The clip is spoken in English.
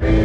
Yeah.